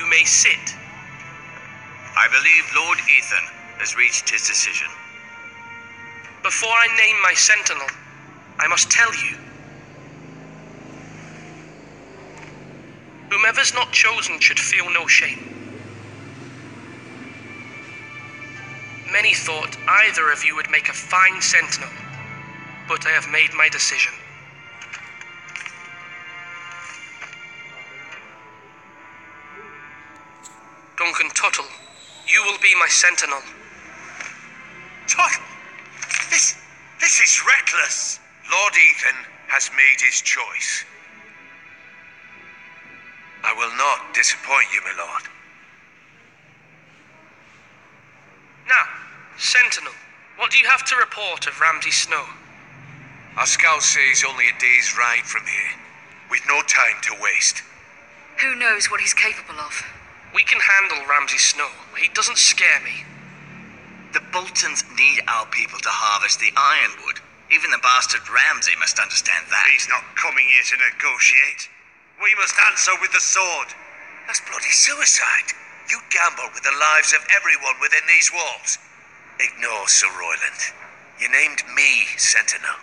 You may sit. I believe Lord Ethan has reached his decision. Before I name my sentinel, I must tell you. Whomever's not chosen should feel no shame. Many thought either of you would make a fine sentinel, but I have made my decision. Be my sentinel. Tuttle! This. this is reckless! Lord Ethan has made his choice. I will not disappoint you, my lord. Now, Sentinel, what do you have to report of Ramsay Snow? Our scouts say he's only a day's ride from here, with no time to waste. Who knows what he's capable of? We can handle Ramsay Snow. He doesn't scare me. The Boltons need our people to harvest the ironwood. Even the bastard Ramsay must understand that. He's not coming here to negotiate. We must answer with the sword. That's bloody suicide. You gamble with the lives of everyone within these walls. Ignore Sir Royland. You named me Sentinel.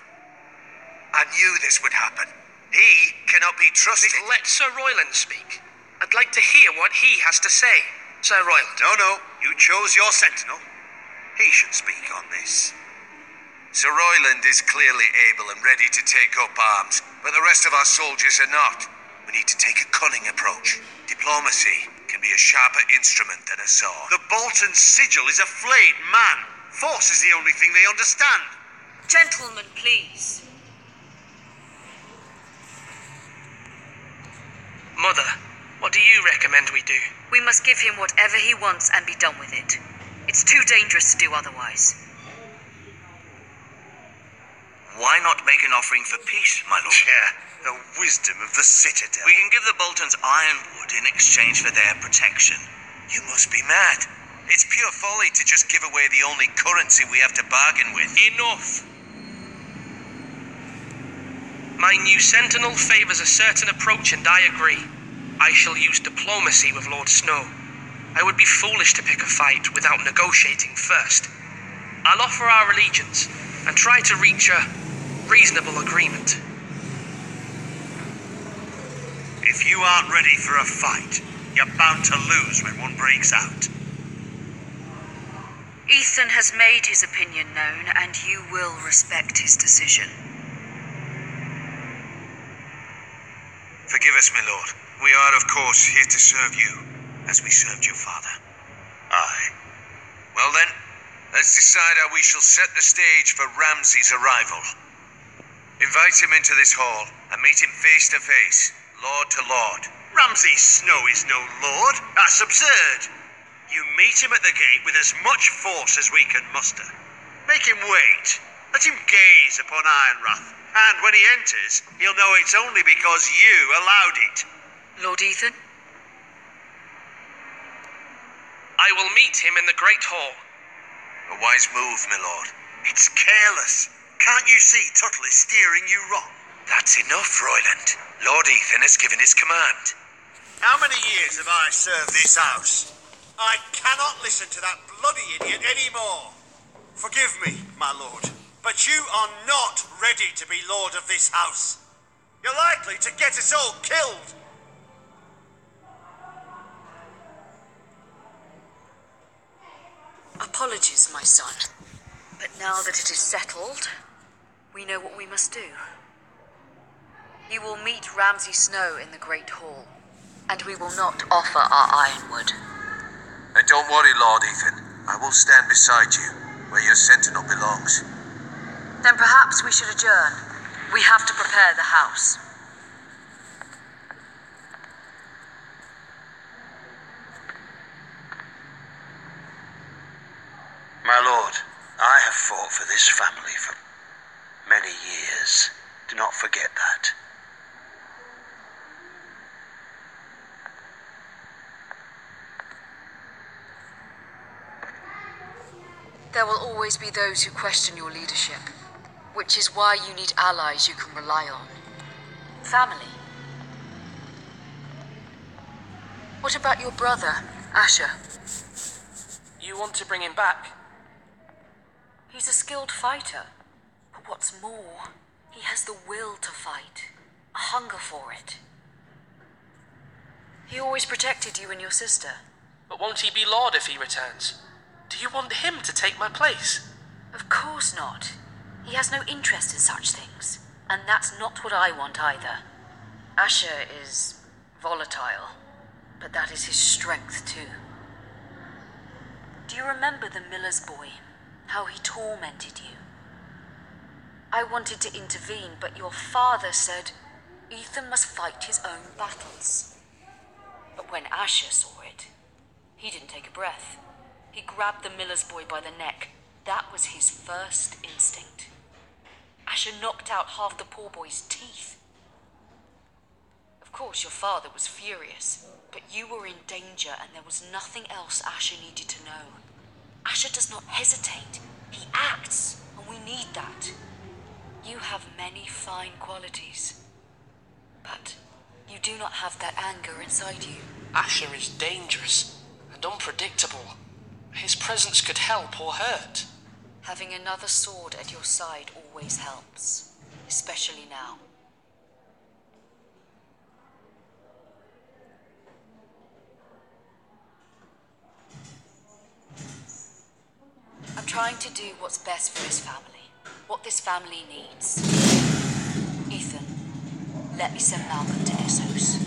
I knew this would happen. He cannot be trusted. Let Sir Royland speak. I'd like to hear what he has to say. Sir Royland. No, no. You chose your Sentinel. He should speak on this. Sir Royland is clearly able and ready to take up arms, but the rest of our soldiers are not. We need to take a cunning approach. Diplomacy can be a sharper instrument than a sword. The Bolton sigil is a flayed man. Force is the only thing they understand. Gentlemen, please. Mother, what do you recommend we do? We must give him whatever he wants and be done with it. It's too dangerous to do otherwise. Why not make an offering for peace, my lord? Yeah, the wisdom of the Citadel. We can give the Boltons ironwood in exchange for their protection. You must be mad. It's pure folly to just give away the only currency we have to bargain with. Enough! My new sentinel favors a certain approach, and I agree. I shall use diplomacy with Lord Snow. I would be foolish to pick a fight without negotiating first. I'll offer our allegiance and try to reach a reasonable agreement. If you aren't ready for a fight, you're bound to lose when one breaks out. Ethan has made his opinion known, and you will respect his decision. Forgive us, my lord. We are, of course, here to serve you, as we served your father. Aye. Well then, let's decide how we shall set the stage for Ramsay's arrival. Invite him into this hall and meet him face to face, lord to lord. Ramsay Snow is no lord. That's absurd. You meet him at the gate with as much force as we can muster. Make him wait. Let him gaze upon Ironrath. And when he enters, he'll know it's only because you allowed it. Lord Ethan? I will meet him in the Great Hall. A wise move, my lord. It's careless. Can't you see Tuttle is steering you wrong? That's enough, Royland. Lord Ethan has given his command. How many years have I served this house? I cannot listen to that bloody idiot anymore. Forgive me, my lord, but you are not ready to be lord of this house. You're likely to get us all killed. Apologies, my son. But now that it is settled, we know what we must do. You will meet Ramsay Snow in the Great Hall, and we will not offer our ironwood. And don't worry, Lord Ethan. I will stand beside you, where your sentinel belongs. Then perhaps we should adjourn. We have to prepare the house. My lord, I have fought for this family for many years. Do not forget that. There will always be those who question your leadership, which is why you need allies you can rely on. Family. What about your brother, Asher? You want to bring him back? He's a skilled fighter. But what's more, he has the will to fight, a hunger for it. He always protected you and your sister. But won't he be Lord if he returns? Do you want him to take my place? Of course not. He has no interest in such things. And that's not what I want either. Asher is volatile, but that is his strength too. Do you remember the miller's boy? How he tormented you? I wanted to intervene, but your father said Ethan must fight his own battles. But when Asher saw it, he didn't take a breath. He grabbed the miller's boy by the neck. That was his first instinct. Asher knocked out half the poor boy's teeth. Of course, your father was furious, but you were in danger and there was nothing else Asher needed to know. Asher does not hesitate, he acts, and we need that. You have many fine qualities, but you do not have that anger inside you. Asher is dangerous and unpredictable. His presence could help or hurt. Having another sword at your side always helps, especially now. Trying to do what's best for his family, what this family needs. Ethan, let me send Malcolm to Essos.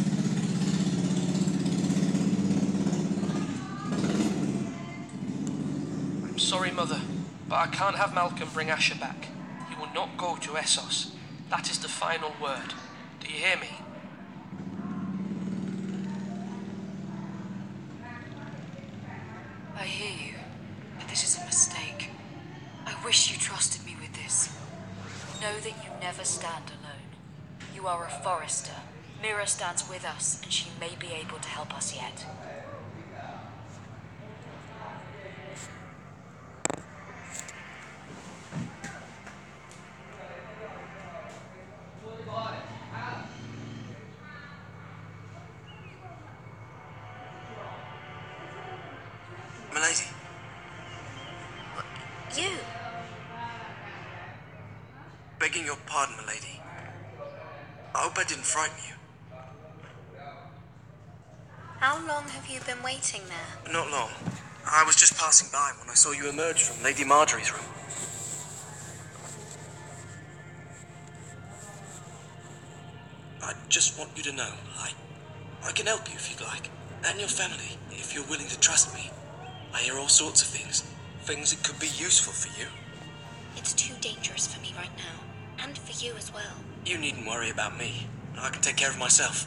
I'm sorry, Mother, but I can't have Malcolm bring Asher back. He will not go to Essos. That is the final word. Do you hear me? I hear you, but this is a mistake. I wish you trusted me with this. Know that you never stand alone. You are a Forrester. Mira stands with us, and she may be able to help us yet. Begging your pardon, milady. I hope I didn't frighten you. How long have you been waiting there? Not long. I was just passing by when I saw you emerge from Lady Margaery's room. I just want you to know I I can help you if you'd like. And your family, if you're willing to trust me. I hear all sorts of things. Things that could be useful for you. It's too dangerous for me right now. And for you as well. You needn't worry about me. I can take care of myself.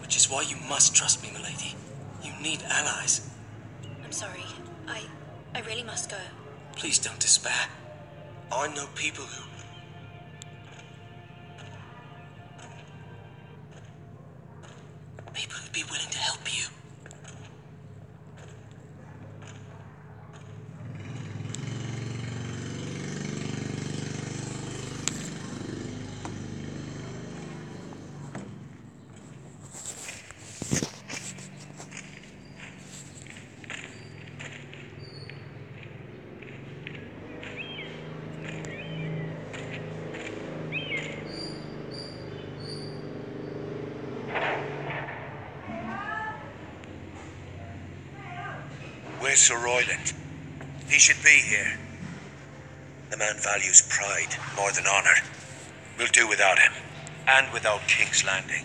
Which is why you must trust me, milady. You need allies. I'm sorry. I. I really must go. Please don't despair. I know people who. People who'd be willing to help you. Sir Royland? He should be here. The man values pride more than honor. We'll do without him. And without King's Landing.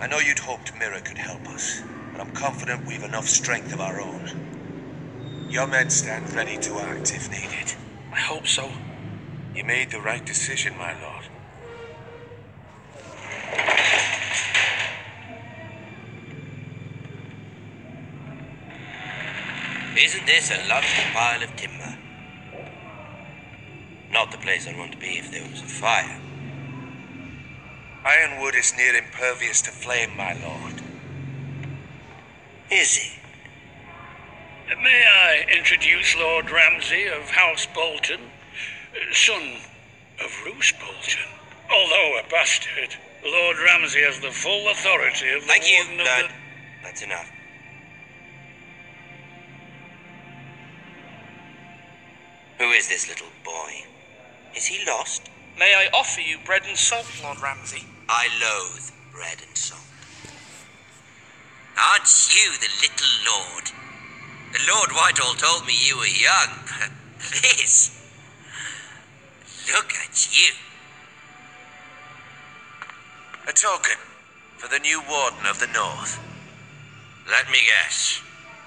I know you'd hoped Mira could help us, but I'm confident we've enough strength of our own. Your men stand ready to act if needed. I hope so. You made the right decision, my lord. Isn't this a lovely pile of timber? Not the place I'd want to be if there was a fire. Ironwood is near impervious to flame, my lord. Is it? May I introduce Lord Ramsay of House Bolton, son of Roose Bolton? Although a bastard, Lord Ramsay has the full authority of the Thank you, Lord. the... That's enough. Who is this little boy? Is he lost? May I offer you bread and salt, Lord Ramsay? I loathe bread and salt. Aren't you the little lord? The Lord Whitehill told me you were young, but this. Look at you. A token for the new Warden of the North. Let me guess.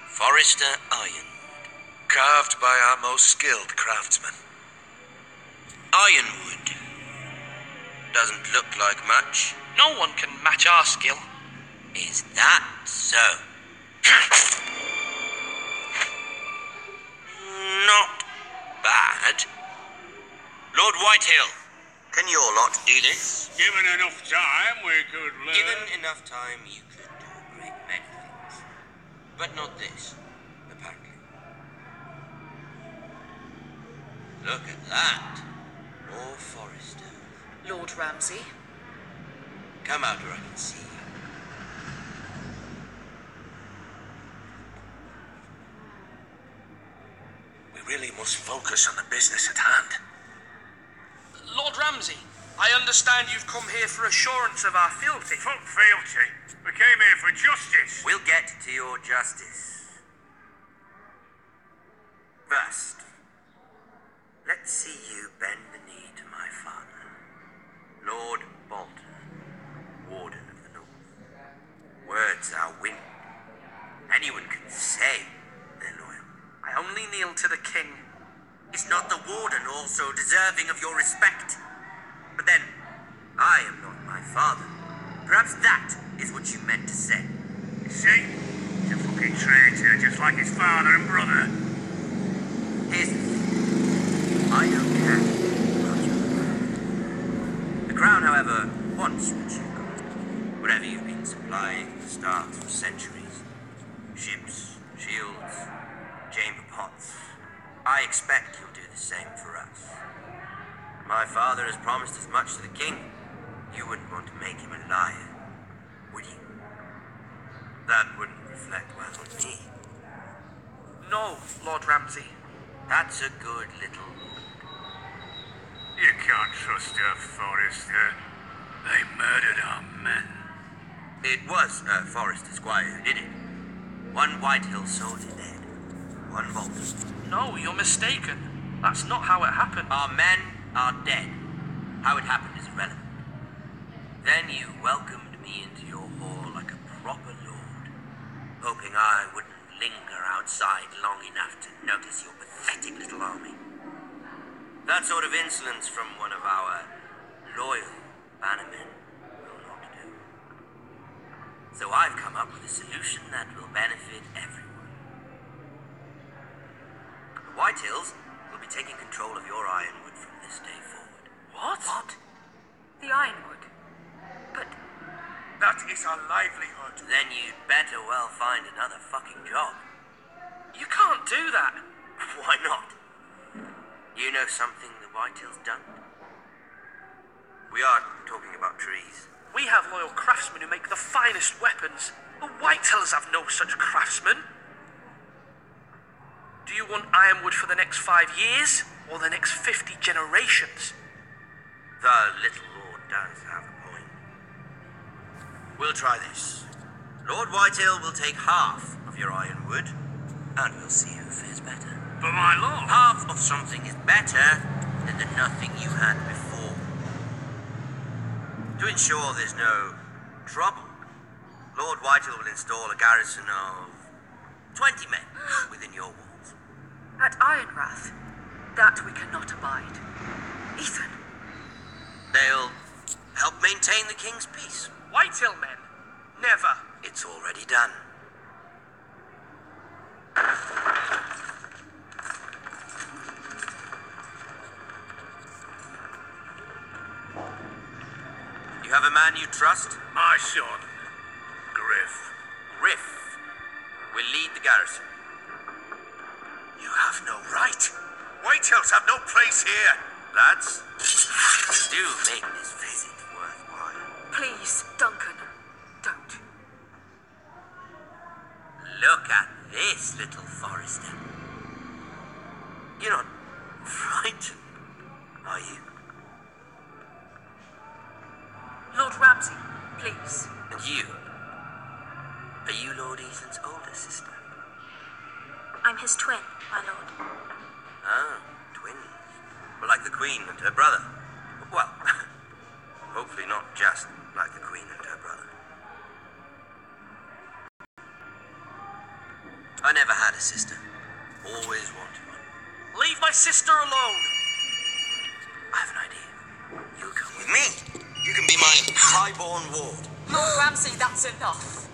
Forrester Ironwood. Carved by our most skilled craftsmen. Ironwood. Doesn't look like much. No one can match our skill. Is that so? Not bad. Lord Whitehill, can your lot do this? Given enough time, we could learn. Given enough time, you could do a great many things. But not this, Look at that. More Forrester. Lord Ramsay, Come out where I can see you. We really must focus on the business at hand. Lord Ramsay, I understand you've come here for assurance of our fealty. Fuck fealty. We came here for justice. We'll get to your justice. First, let's see you bend the knee to my father, Lord Bolton, Warden of the North. Words are wind. Anyone can say they're loyal. I only kneel to the king. Is not the Warden also deserving of your respect? But then, I am not my father. Perhaps that is what you meant to say. You See? He's a fucking traitor, just like his father and brother. Here's the thing. I don't care about your crown. The crown, however, wants what you've got. Whatever you've been supplying the for centuries. Ships, shields, chamber pots. I expect you'll do the same for us. My father has promised as much to the king. You wouldn't want to make him a liar, would you? That wouldn't reflect well on me. No, Lord Ramsay. That's a good little You can't trust her, Forrester. They murdered our men. It was uh, Forrester Squire who did it. One Whitehill soldier dead. One Bolton. No, you're mistaken. That's not how it happened. Our men are dead. How it happened is irrelevant. Then you welcomed me into your hall like a proper lord, hoping I wouldn't linger outside long enough to notice your pathetic little army. That sort of insolence from one of our loyal bannermen will not do. So I've come up with a solution that will benefit everyone. The Whitehills will be taking control of your ironwood from this day forward. What? what? The Ironwood. But That is our livelihood. Then you'd better well find another fucking job. you can't do that. Why not? You know something the Whitehills don't? We are talking about trees. We have loyal craftsmen who make the finest weapons. The Whitehills have no such craftsmen. Do you want ironwood for the next five years or the next 50 generations? The little lord does have a point. We'll try this. Lord Whitehill will take half of your ironwood, and we'll see who fares better. But my lord. Half of something is better than the nothing you had before. To ensure there's no trouble, Lord Whitehill will install a garrison of 20 men within your walls. at Ironrath, that we cannot abide. Ethan, They'll help maintain the king's peace. Whitehill men? Never. It's already done. Have a man you trust? My son, Gryff. Riff will lead the garrison. You have no right. White Whitehills have no place here. Lads, do make this visit worthwhile. please, Duncan, don't. Look at this little Forrester. You're not Frightened? Are you? Lord Ramsay, please. And you? Are you Lord Ethan's older sister? I'm his twin, my lord. Ah, twins. Well, like the Queen and her brother. Well, hopefully not just like the Queen and her brother. I never had a sister. Always wanted one. Leave my sister alone! I have an idea. You'll come with me. You can be my highborn ward. Lord Ramsay, that's enough.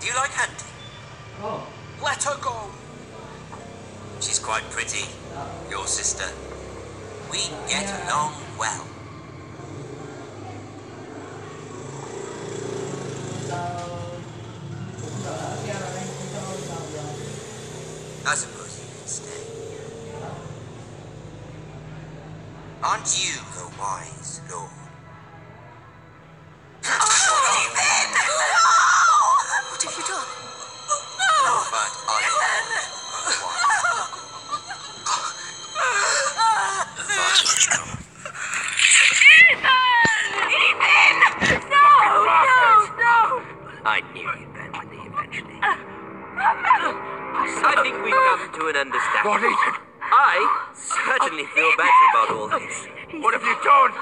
Do you like hunting? Oh. Let her go! She's quite pretty. Your sister. We get along well. An understanding. I certainly oh, feel better about all oh, this. What have you done?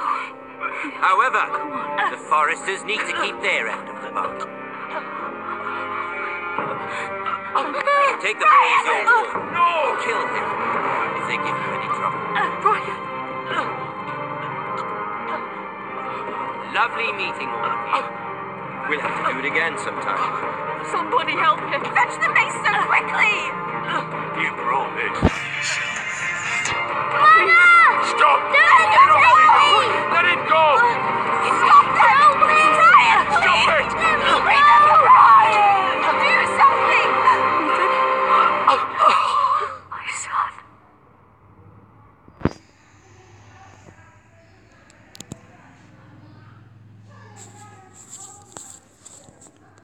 However, the Forresters need to keep their end of the bargain. Take the boy as your ward. No! Kill him if they give you any trouble. Uh, Lovely meeting all of you. Oh. We'll have to do it again sometime. Somebody help him. Fetch the maester quickly! You brought this. Lana! Stop! No, Let, him go! Go! Let him go! Stop that! Help me! Stop it!